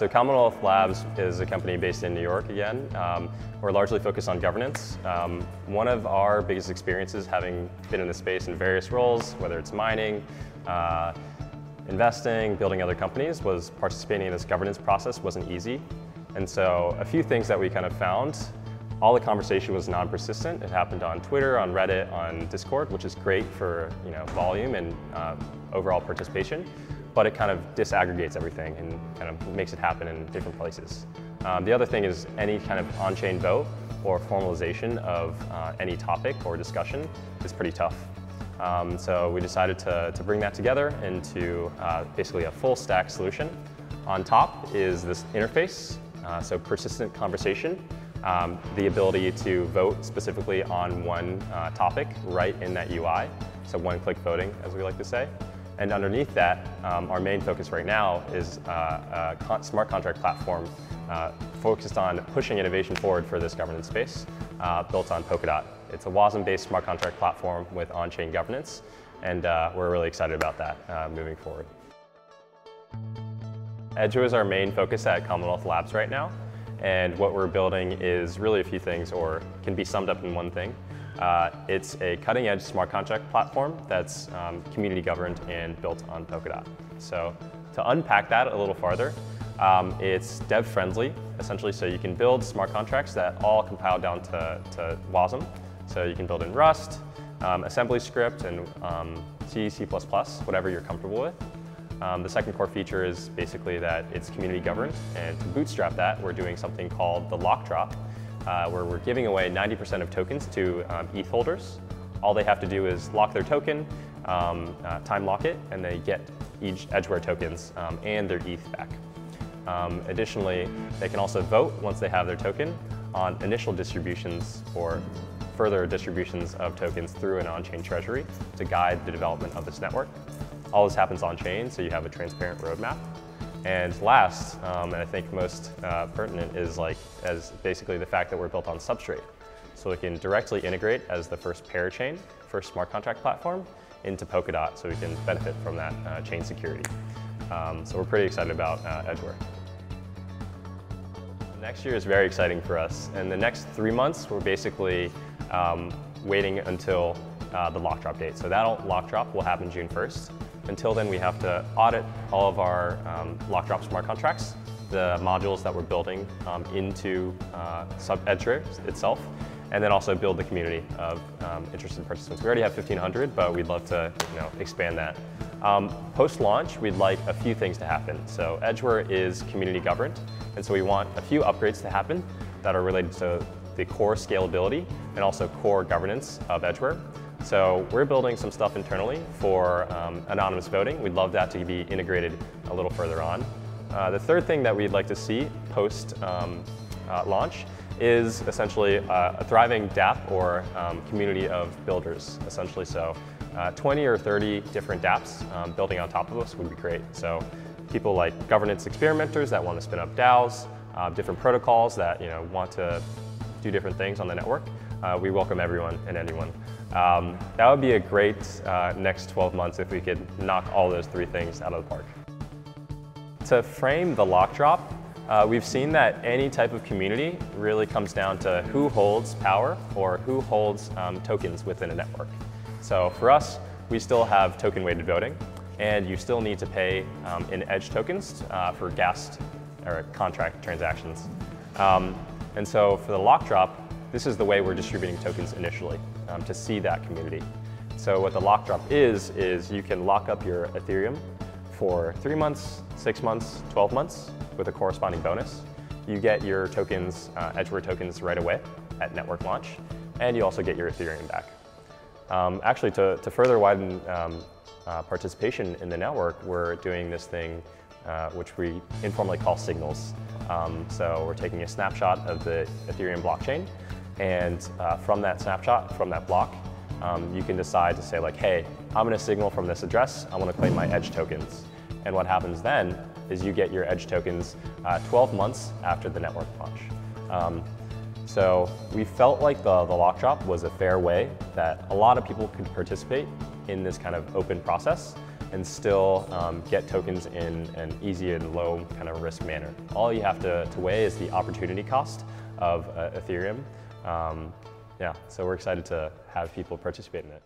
So Commonwealth Labs is a company based in New York again. Um, we're largely focused on governance. Um, one of our biggest experiences having been in the space in various roles, whether it's mining, uh, investing, building other companies, was participating in this governance process wasn't easy. And so a few things that we kind of found, all the conversation was non-persistent. It happened on Twitter, on Reddit, on Discord, which is great for you know volume and uh, overall participation but it kind of disaggregates everything and kind of makes it happen in different places. Um, the other thing is any kind of on-chain vote or formalization of uh, any topic or discussion is pretty tough. Um, so we decided to, to bring that together into uh, basically a full stack solution. On top is this interface, uh, so persistent conversation, um, the ability to vote specifically on one uh, topic right in that UI, so one-click voting, as we like to say. And underneath that, um, our main focus right now is uh, a con smart contract platform uh, focused on pushing innovation forward for this governance space, uh, built on Polkadot. It's a WASM-based smart contract platform with on-chain governance, and uh, we're really excited about that uh, moving forward. Edgeware is our main focus at Commonwealth Labs right now, and what we're building is really a few things, or can be summed up in one thing. Uh, it's a cutting edge smart contract platform that's um, community governed and built on Polkadot. So to unpack that a little farther, um, it's dev friendly, essentially, so you can build smart contracts that all compile down to, to WASM. So you can build in Rust, um, assembly script, and um, C, C++, whatever you're comfortable with. Um, the second core feature is basically that it's community governed, and to bootstrap that, we're doing something called the lock drop, uh, where we're giving away 90% of tokens to um, ETH holders. All they have to do is lock their token, um, uh, time lock it, and they get each Edgeware tokens um, and their ETH back. Um, additionally, they can also vote once they have their token on initial distributions or further distributions of tokens through an on-chain treasury to guide the development of this network. All this happens on-chain, so you have a transparent roadmap. And last, um, and I think most uh, pertinent, is like as basically the fact that we're built on Substrate. So we can directly integrate as the first parachain, first smart contract platform into Polkadot so we can benefit from that uh, chain security. Um, so we're pretty excited about uh, Edgeware. Next year is very exciting for us. and the next three months, we're basically um, waiting until uh, the lock drop date. So that lock drop will happen June 1st. Until then, we have to audit all of our um, lock drop smart contracts, the modules that we're building um, into uh, sub Edgeware itself, and then also build the community of um, interested participants. We already have 1,500, but we'd love to you know, expand that. Um, Post-launch, we'd like a few things to happen. So Edgeware is community governed, and so we want a few upgrades to happen that are related to the core scalability and also core governance of Edgeware. So we're building some stuff internally for um, anonymous voting. We'd love that to be integrated a little further on. Uh, the third thing that we'd like to see post um, uh, launch is essentially uh, a thriving dApp or um, community of builders, essentially. So uh, 20 or 30 different dApps um, building on top of us would be great. So people like governance experimenters that want to spin up DAOs, uh, different protocols that you know want to do different things on the network. Uh, we welcome everyone and anyone. Um, that would be a great uh, next 12 months if we could knock all those three things out of the park. To frame the lock drop, uh, we've seen that any type of community really comes down to who holds power or who holds um, tokens within a network. So for us, we still have token weighted voting and you still need to pay um, in edge tokens uh, for gas or contract transactions. Um, and so for the lock drop, this is the way we're distributing tokens initially um, to see that community. So what the lock drop is, is you can lock up your Ethereum for three months, six months, 12 months with a corresponding bonus. You get your tokens, uh, tokens right away at network launch, and you also get your Ethereum back. Um, actually, to, to further widen um, uh, participation in the network, we're doing this thing uh, which we informally call signals. Um, so we're taking a snapshot of the Ethereum blockchain, and uh, from that snapshot, from that block, um, you can decide to say like, hey, I'm gonna signal from this address, I wanna claim my edge tokens. And what happens then is you get your edge tokens uh, 12 months after the network launch. Um, so we felt like the, the lock drop was a fair way that a lot of people could participate in this kind of open process and still um, get tokens in an easy and low kind of risk manner. All you have to, to weigh is the opportunity cost of uh, Ethereum um, yeah, so we're excited to have people participate in it.